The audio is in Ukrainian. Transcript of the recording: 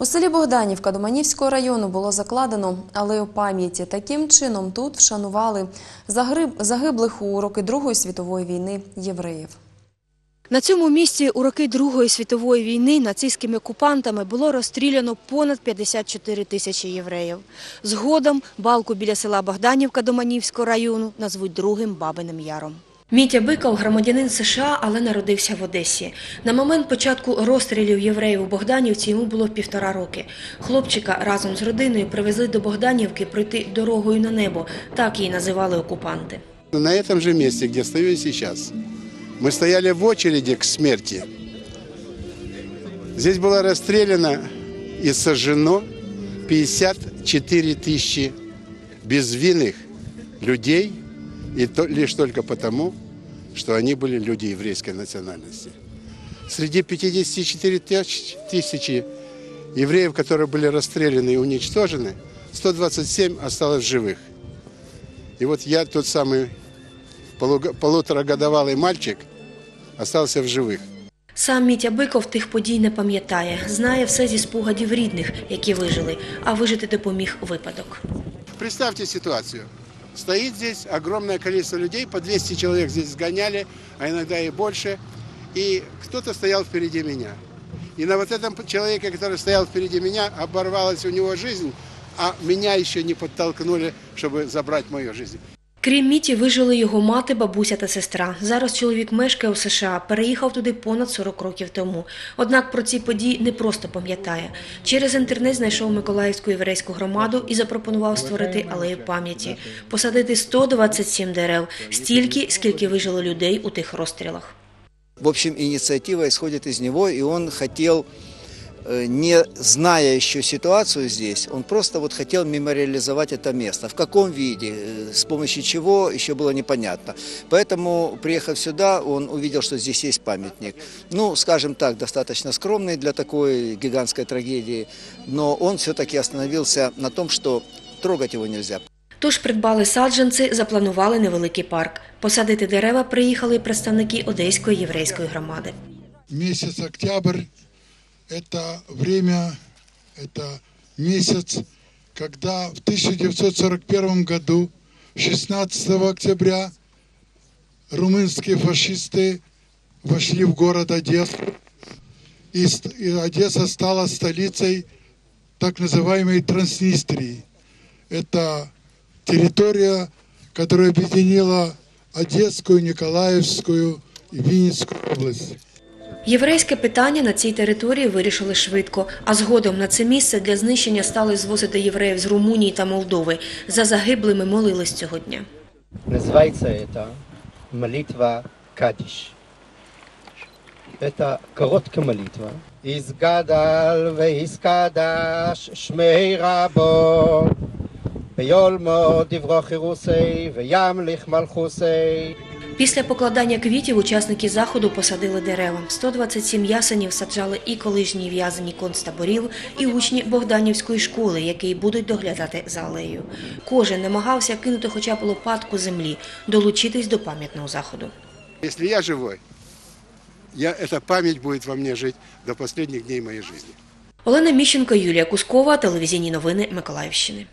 У селі Богданівка Доманівського району було закладено алею пам'яті. Таким чином тут вшанували загиблих у роки Другої світової війни євреїв. На цьому місці у роки Другої світової війни нацистськими окупантами було розстріляно понад 54 тисячі євреїв. Згодом балку біля села Богданівка Доманівського району назвуть другим Бабиним Яром. Мітя Биков – громадянин США, але народився в Одесі. На момент початку розстрілів євреїв у Богданівці йому було півтора роки. Хлопчика разом з родиною привезли до Богданівки пройти дорогою на небо. Так її називали окупанти. На этом же месте, где стою и сейчас, мы стояли в очереди к смерти. Здесь было расстреляно и сожжено 54 тысячи безвинных людей, и то, лишь только потому, что они были люди еврейской национальности. Среди 54 тысяч- тысячи евреев, которые были расстреляны и уничтожены, 127 осталось живых. И вот я тот самый полуго- полуторагодовалый мальчик остался в живых. Сам Мітя Биков тих подій не пам'ятає. Знає все зі спогадів рідних, які вижили, а вижити допоміг випадок. Представьте ситуацию. Стоит здесь огромное количество людей, по 200 человек здесь сгоняли, а иногда и больше. И кто-то стоял впереди меня. И на вот этом человеке, который стоял впереди меня, оборвалась у него жизнь, а меня еще не подтолкнули, чтобы забрать мою жизнь. Крім Міті, вижили його мати, бабуся та сестра. Зараз чоловік мешкає у США, переїхав туди понад 40 років тому. Однак про ці події не просто пам'ятає. Через інтернет знайшов Миколаївську єврейську громаду і запропонував створити алею пам'яті, посадити 127 дерев, стільки, скільки вижило людей у тих розстрілах. В общем, инициатива исходит из него, и он хотел, э, не зная еще ситуацию здесь, он просто вот хотел мемориализовать это место. В каком виде, э, с помощью чего, еще было непонятно. Поэтому, приехав сюда, он увидел, что здесь есть памятник. Ну, скажем так, достаточно скромный для такой гигантской трагедии, но он все-таки остановился на том, что трогать его нельзя. Тож придбали саджанці, запланували невеликий парк. Посадити дерева приїхали й представники Одеської єврейської громади. месяц октябрь – это время, это месяц, когда в 1941 году, 16 октября, румынские фашисты вошли в город Одессу, и, Одесса стала столицей так называемой Транснистрии. Это территория, которая объединила Одесскую, Николаевскую и Винницкую области. Єврейське питання на цій території вирішили швидко, а згодом на це місце для знищення стали звозити євреїв з Румунії та Молдови. За загиблими молились цього дня. Называется это молитва Кадиш. Это короткая молитва. Изгадал ואיזקדש שמי רבו ביולמו דברו חירוסי וימליך מלכוסי Після покладання квітів учасники заходу посадили дерева. 127 ясенів саджали і колишні в'язані концтаборів, і учні Богданівської школи, які будуть доглядати за алеєю. Кожен намагався кинути хоча б лопатку землі, долучитись до пам'ятного заходу. Если я живой, я, эта память будет во мне жить до последних дней моей жизни. Олена Міщенко, Юлія Кускова, телевізійні новини Миколаївщини.